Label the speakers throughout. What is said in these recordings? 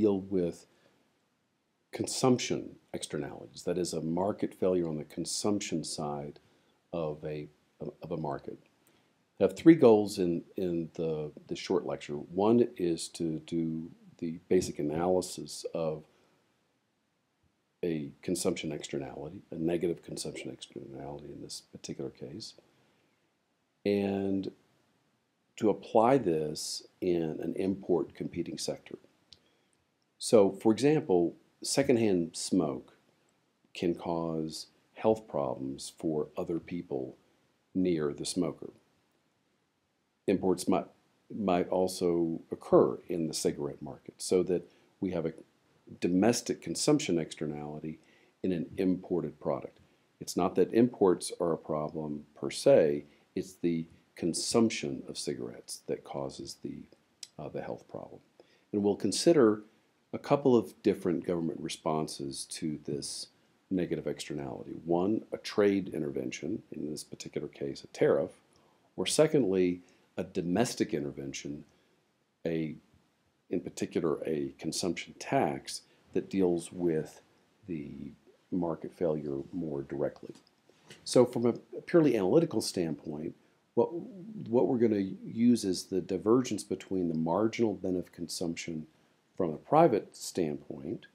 Speaker 1: deal with consumption externalities. That is a market failure on the consumption side of a, of a market. I have three goals in, in the, the short lecture. One is to do the basic analysis of a consumption externality, a negative consumption externality in this particular case, and to apply this in an import competing sector. So, for example, secondhand smoke can cause health problems for other people near the smoker. Imports might, might also occur in the cigarette market so that we have a domestic consumption externality in an imported product. It's not that imports are a problem per se, it's the consumption of cigarettes that causes the, uh, the health problem. And we'll consider a couple of different government responses to this negative externality. One, a trade intervention, in this particular case, a tariff, or secondly, a domestic intervention, a in particular a consumption tax that deals with the market failure more directly. So from a purely analytical standpoint, what, what we're going to use is the divergence between the marginal benefit consumption from a private standpoint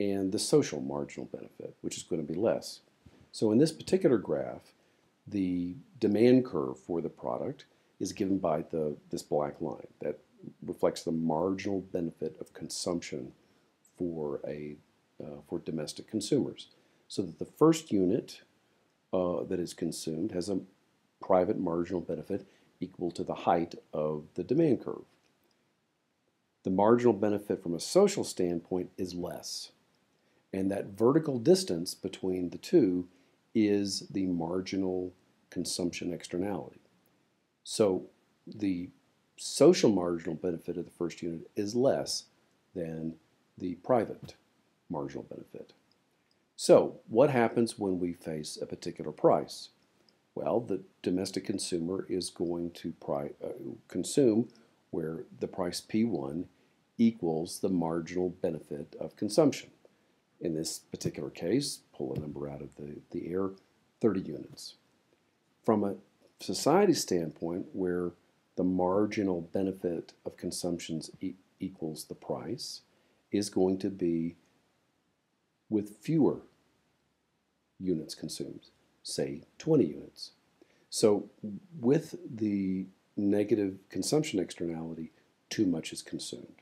Speaker 1: and the social marginal benefit, which is going to be less. So in this particular graph, the demand curve for the product is given by the, this black line that reflects the marginal benefit of consumption for, a, uh, for domestic consumers. So that the first unit uh, that is consumed has a private marginal benefit equal to the height of the demand curve. The marginal benefit from a social standpoint is less. And that vertical distance between the two is the marginal consumption externality. So the social marginal benefit of the first unit is less than the private marginal benefit. So what happens when we face a particular price? Well, the domestic consumer is going to uh, consume where the price P1 equals the marginal benefit of consumption. In this particular case, pull a number out of the, the air, 30 units. From a society standpoint, where the marginal benefit of consumptions e equals the price, is going to be with fewer units consumed, say 20 units. So with the negative consumption externality, too much is consumed.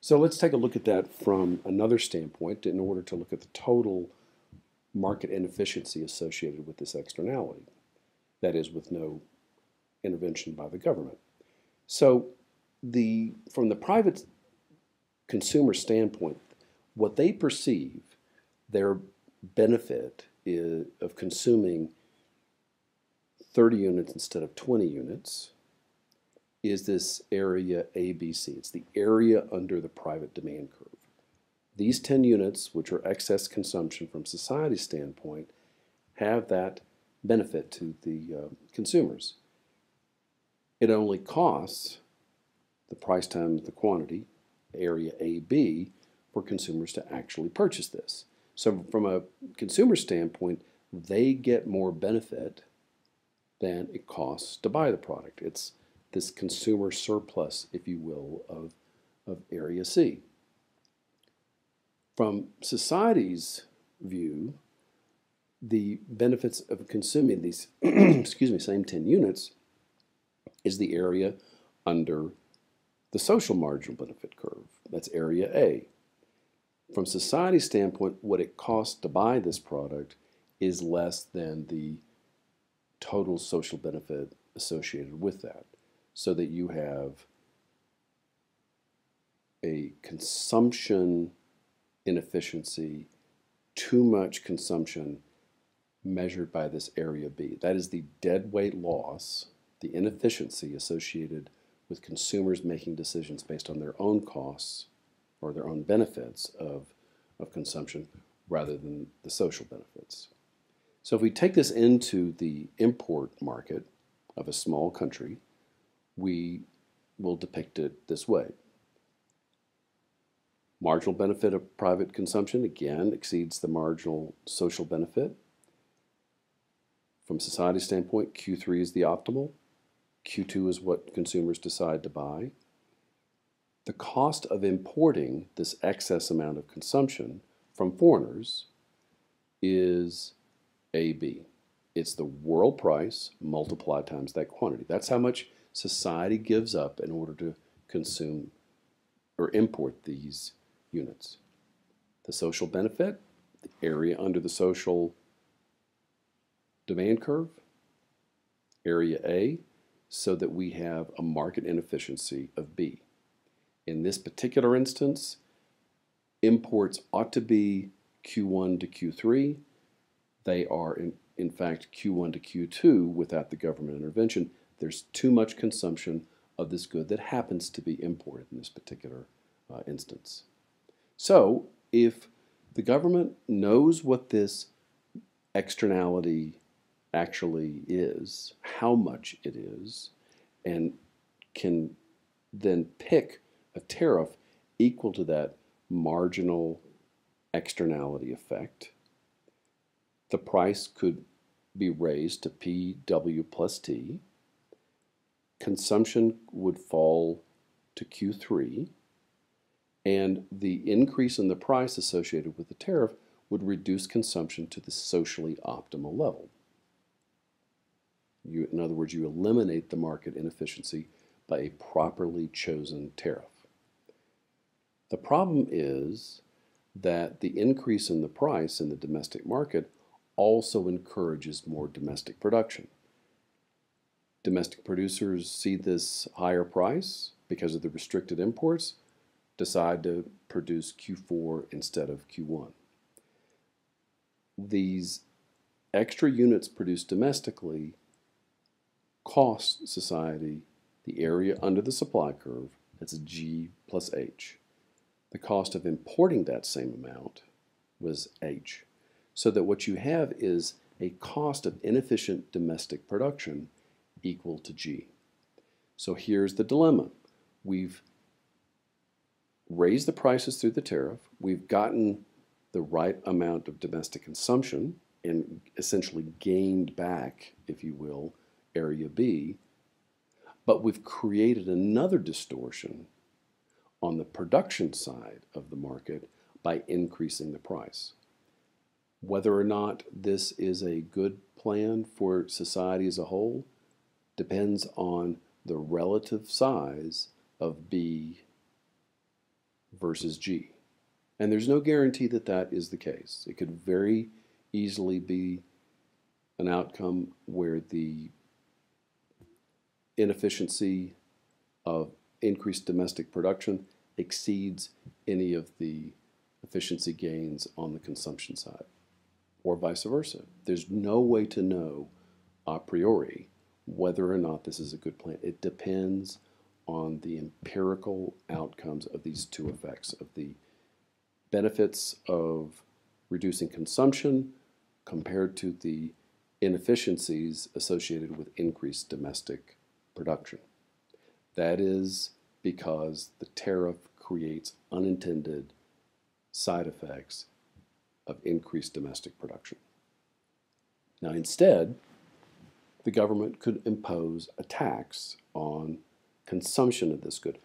Speaker 1: So let's take a look at that from another standpoint in order to look at the total market inefficiency associated with this externality. That is, with no intervention by the government. So the from the private consumer standpoint, what they perceive their benefit is, of consuming 30 units instead of 20 units is this area ABC. It's the area under the private demand curve. These 10 units, which are excess consumption from society's standpoint, have that benefit to the uh, consumers. It only costs the price times the quantity, area AB, for consumers to actually purchase this. So from a consumer standpoint, they get more benefit than it costs to buy the product. It's this consumer surplus, if you will, of, of Area C. From society's view, the benefits of consuming these, excuse me, same 10 units is the area under the social marginal benefit curve. That's area A. From society's standpoint, what it costs to buy this product is less than the total social benefit associated with that so that you have a consumption inefficiency, too much consumption measured by this area B. That is the dead weight loss, the inefficiency associated with consumers making decisions based on their own costs or their own benefits of, of consumption rather than the social benefits. So if we take this into the import market of a small country, we will depict it this way. Marginal benefit of private consumption, again, exceeds the marginal social benefit. From society's standpoint, Q3 is the optimal. Q2 is what consumers decide to buy. The cost of importing this excess amount of consumption from foreigners is AB. It's the world price multiplied times that quantity. That's how much society gives up in order to consume or import these units. The social benefit, the area under the social demand curve, area A, so that we have a market inefficiency of B. In this particular instance, imports ought to be Q1 to Q3. They are, in, in fact, Q1 to Q2 without the government intervention. There's too much consumption of this good that happens to be imported in this particular uh, instance. So, if the government knows what this externality actually is, how much it is, and can then pick a tariff equal to that marginal externality effect, the price could be raised to PW plus T. Consumption would fall to Q3, and the increase in the price associated with the tariff would reduce consumption to the socially optimal level. You, in other words, you eliminate the market inefficiency by a properly chosen tariff. The problem is that the increase in the price in the domestic market also encourages more domestic production. Domestic producers see this higher price because of the restricted imports decide to produce Q4 instead of Q1. These extra units produced domestically cost society the area under the supply curve, that's G plus H. The cost of importing that same amount was H. So that what you have is a cost of inefficient domestic production equal to G. So here's the dilemma. We've raised the prices through the tariff. We've gotten the right amount of domestic consumption and essentially gained back, if you will, area B. But we've created another distortion on the production side of the market by increasing the price. Whether or not this is a good plan for society as a whole depends on the relative size of B versus G. And there's no guarantee that that is the case. It could very easily be an outcome where the inefficiency of increased domestic production exceeds any of the efficiency gains on the consumption side, or vice versa. There's no way to know a priori whether or not this is a good plan. It depends on the empirical outcomes of these two effects of the benefits of reducing consumption compared to the inefficiencies associated with increased domestic production. That is because the tariff creates unintended side effects of increased domestic production. Now, instead, the government could impose a tax on consumption of this good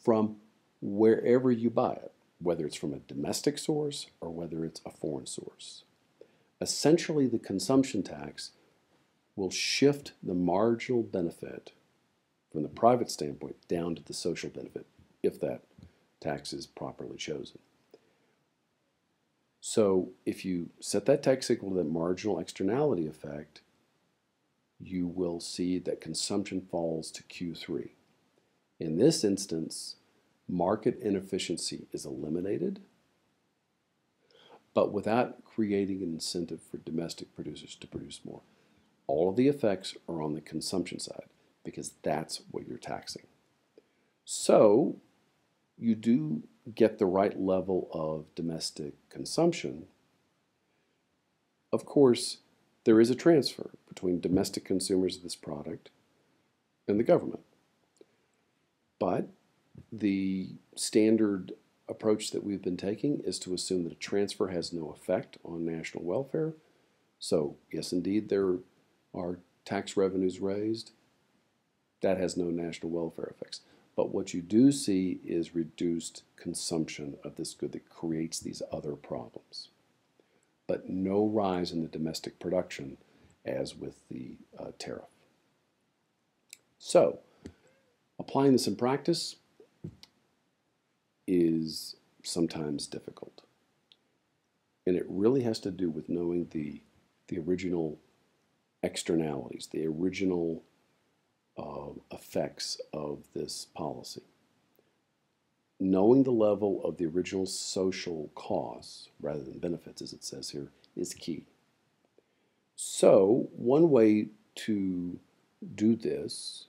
Speaker 1: from wherever you buy it, whether it's from a domestic source or whether it's a foreign source. Essentially, the consumption tax will shift the marginal benefit from the private standpoint down to the social benefit if that tax is properly chosen. So if you set that tax equal to that marginal externality effect, you will see that consumption falls to Q3. In this instance, market inefficiency is eliminated, but without creating an incentive for domestic producers to produce more. All of the effects are on the consumption side because that's what you're taxing. So you do get the right level of domestic consumption. Of course, there is a transfer between domestic consumers of this product and the government. But the standard approach that we've been taking is to assume that a transfer has no effect on national welfare. So, yes, indeed, there are tax revenues raised. That has no national welfare effects. But what you do see is reduced consumption of this good that creates these other problems. But no rise in the domestic production as with the uh, tariff. So, applying this in practice is sometimes difficult. And it really has to do with knowing the, the original externalities, the original uh, effects of this policy. Knowing the level of the original social costs rather than benefits, as it says here, is key. So, one way to do this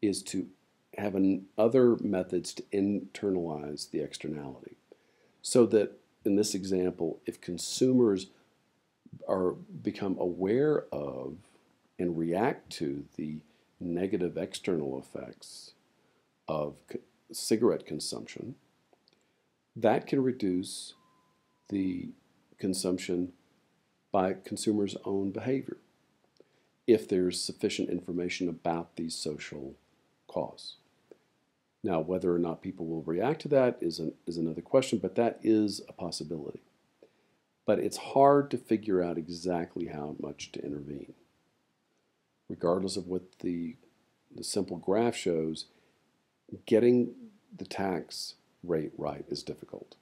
Speaker 1: is to have an, other methods to internalize the externality. So that in this example, if consumers are become aware of and react to the negative external effects of cigarette consumption, that can reduce the consumption by consumers' own behavior if there's sufficient information about these social costs. Now, whether or not people will react to that is, an, is another question, but that is a possibility. But it's hard to figure out exactly how much to intervene. Regardless of what the, the simple graph shows, getting the tax rate right is difficult.